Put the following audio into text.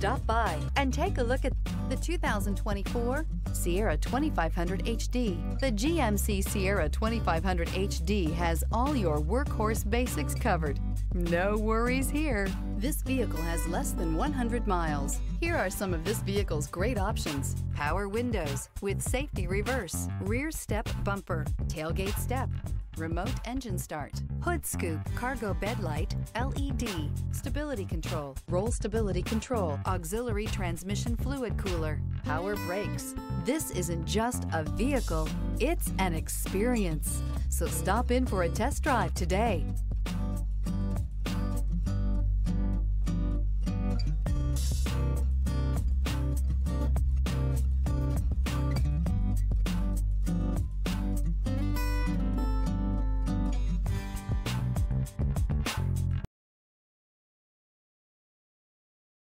Stop by and take a look at the 2024 Sierra 2500 HD. The GMC Sierra 2500 HD has all your workhorse basics covered. No worries here. This vehicle has less than 100 miles. Here are some of this vehicle's great options. Power windows with safety reverse, rear step bumper, tailgate step, remote engine start, hood scoop, cargo bed light, LED, stability control, roll stability control, auxiliary transmission fluid cooler, power brakes. This isn't just a vehicle, it's an experience. So stop in for a test drive today.